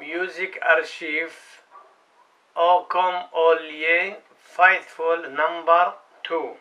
Music Archive Oh come, all ye Faithful Number 2